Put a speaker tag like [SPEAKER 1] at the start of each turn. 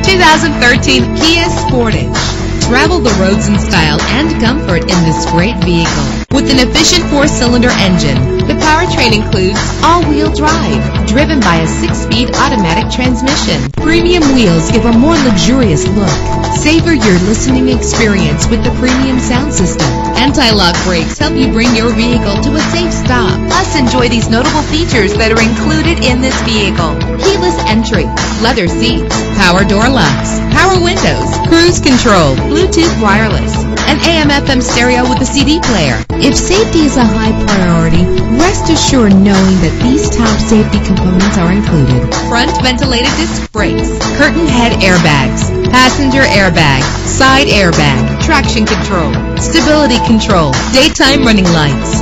[SPEAKER 1] 2013 Kia Sportage. Travel the roads in style and comfort in this great vehicle. With an efficient four-cylinder engine, the powertrain includes all-wheel drive, driven by a six-speed automatic transmission. Premium wheels give a more luxurious look. Savor your listening experience with the premium sound system. Anti-lock brakes help you bring your vehicle to a safe stop. Enjoy these notable features that are included in this vehicle. Keyless entry, leather seats, power door locks, power windows, cruise control, Bluetooth wireless, an AM FM stereo with a CD player. If safety is a high priority, rest assured knowing that these top safety components are included. Front ventilated disc brakes, curtain head airbags, passenger airbag, side airbag, traction control, stability control, daytime running lights.